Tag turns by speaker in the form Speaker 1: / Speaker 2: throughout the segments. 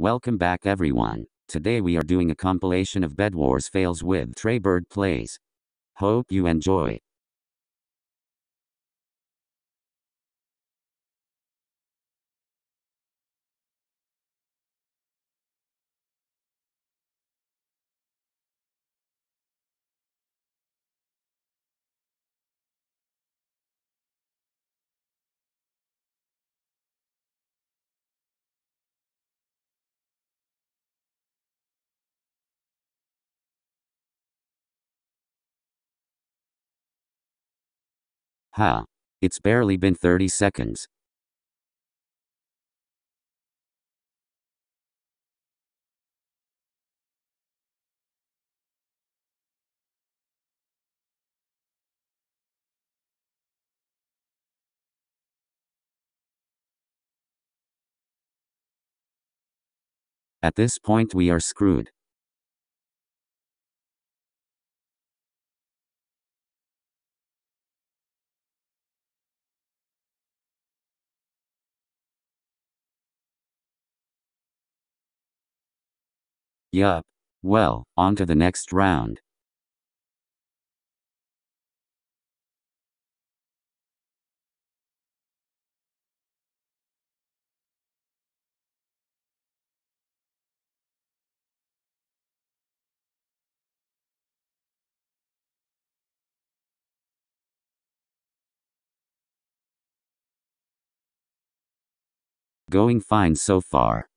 Speaker 1: Welcome back everyone. Today we are doing a compilation of Bed Wars fails with Trey Bird plays. Hope you enjoy. Ha. It's barely been 30 seconds. At this point we are screwed. Yup. Well, on to the next round. Going fine so far.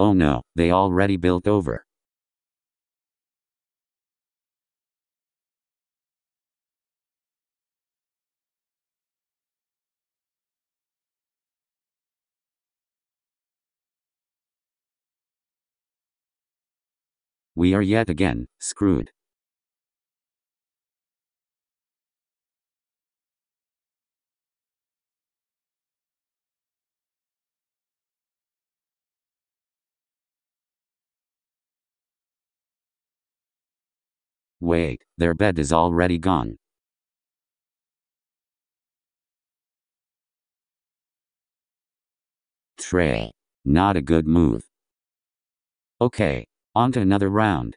Speaker 1: Oh no, they already built over. We are yet again, screwed. Wait, their bed is already gone. Trey. Not a good move. Okay, on to another round.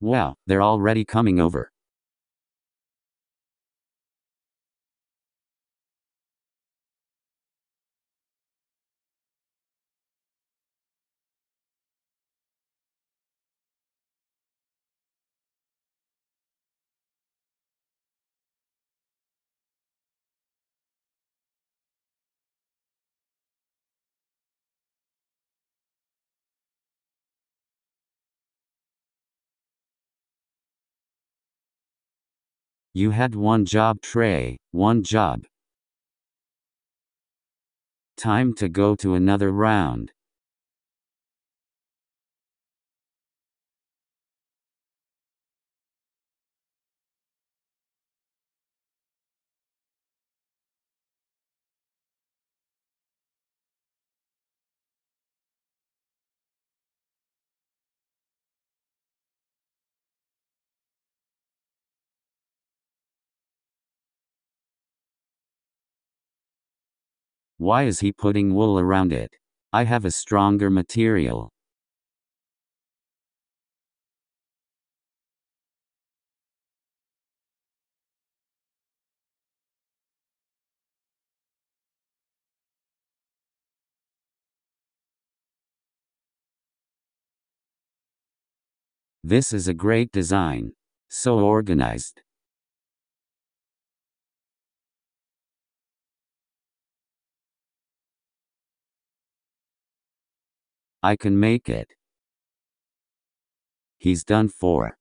Speaker 1: Wow, they're already coming over. You had one job Trey, one job. Time to go to another round. Why is he putting wool around it? I have a stronger material. This is a great design. So organized. I can make it. He's done for.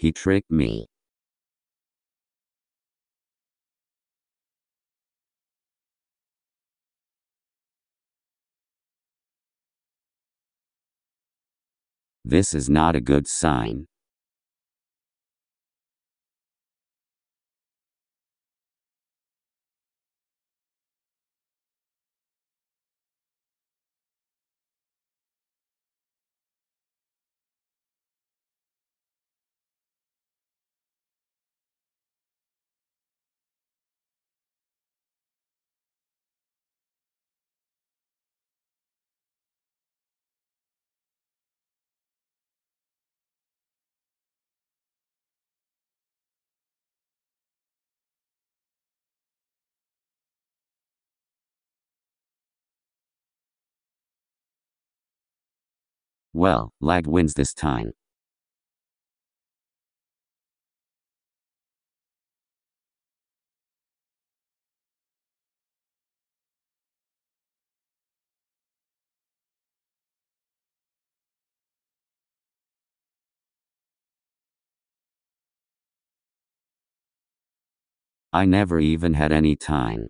Speaker 1: He tricked me. This is not a good sign. Well, lag wins this time. I never even had any time.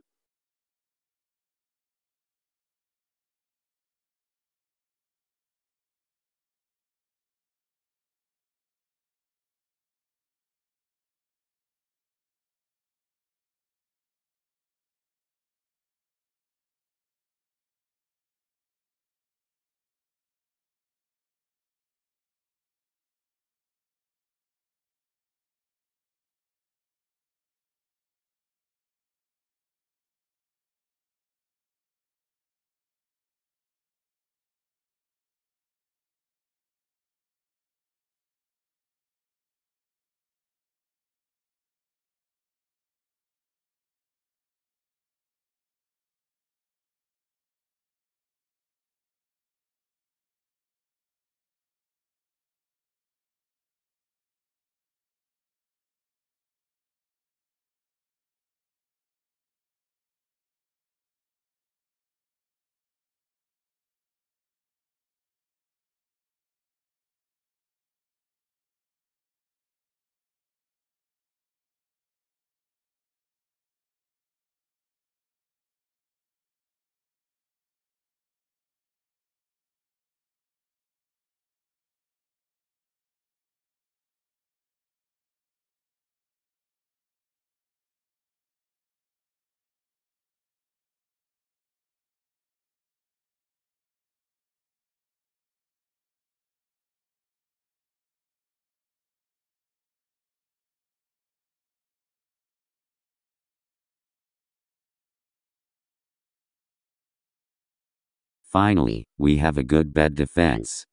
Speaker 1: Finally, we have a good bed defense.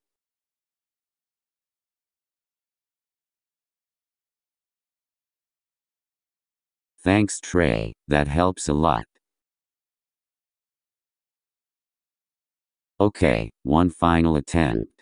Speaker 1: Thanks Trey, that helps a lot. Okay, one final attempt.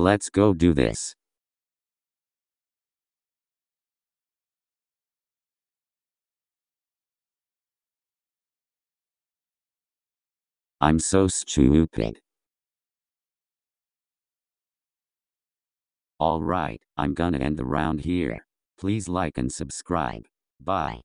Speaker 1: Let's go do this. I'm so stupid. Alright, I'm gonna end the round here. Please like and subscribe. Bye.